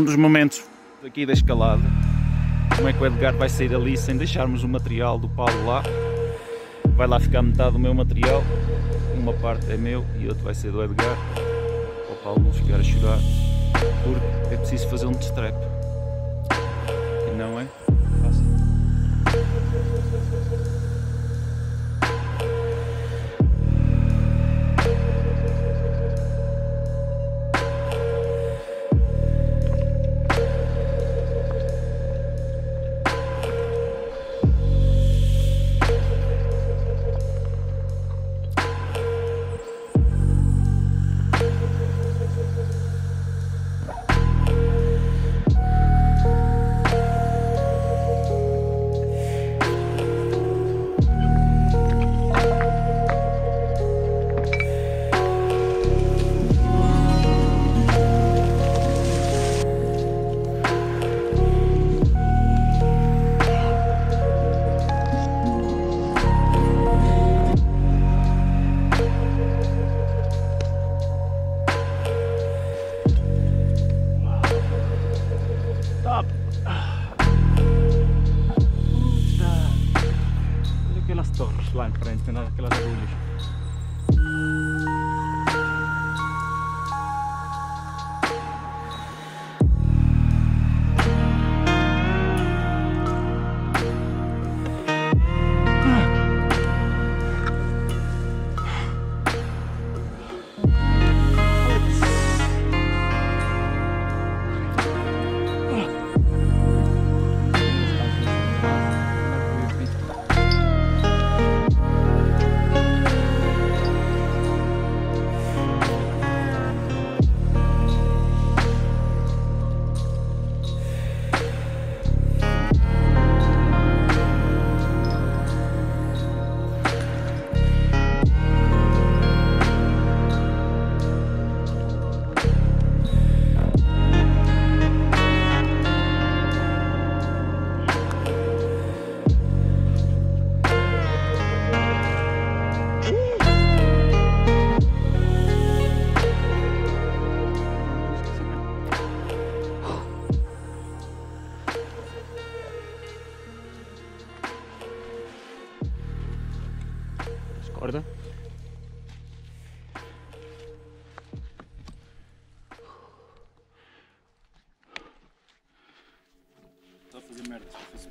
Um dos momentos aqui da escalada, como é que o Edgar vai sair ali sem deixarmos o material do Paulo lá. Vai lá ficar metade do meu material, uma parte é meu e outra vai ser do Edgar. O Paulo não ficar a chorar, porque é preciso fazer um destrep. E não é Corda. Está a fazer merda, foda-se.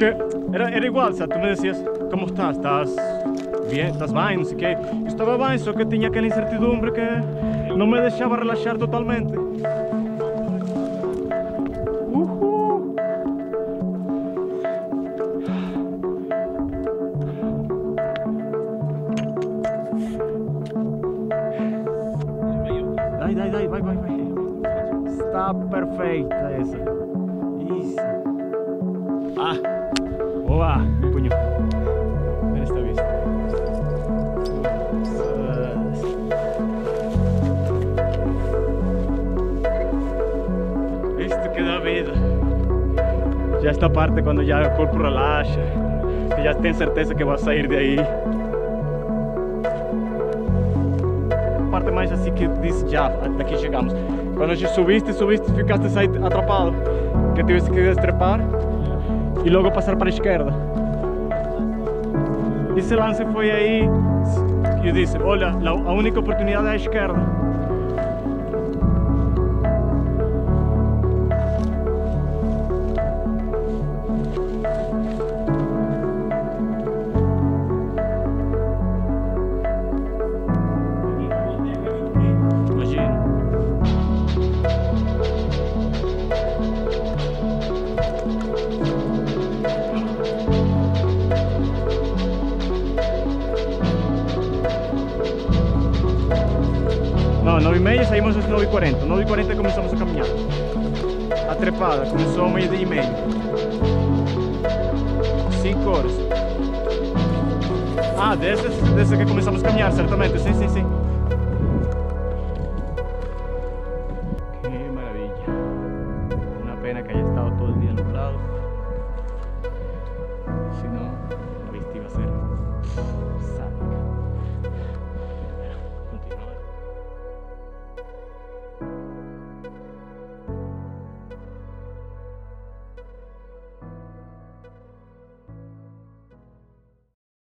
porque era, era igual, o sea, tú me decías, ¿cómo estás? ¿Estás bien? ¿Estás bien? No sé qué. Estaba bien, solo que tenía aquella incertidumbre que no me dejaba relajar totalmente. Uh -huh. Dai, dai, dai, vai. Está perfeita esa. Isso. Ah, boa, punho. Ver esta vista. Isto que dá vida. Já esta parte quando já o corpo relaxa, que já tem certeza que vai sair daí. A parte mais assim que disse já, daqui chegamos. Quando já subiste, subiste, ficaste aí atrapado. Que tiveste que destrepar e logo passar para a esquerda. Esse lance foi aí que eu disse, olha, a única oportunidade é a esquerda. Não, 9 e meia saímos às 9 e 40. 9 e 40 começamos a caminhar. A trepada começou meio dia e 5 horas. Ah, desde, desde que começamos a caminhar, certamente. Sim, sim, sim. si no, la iba a ser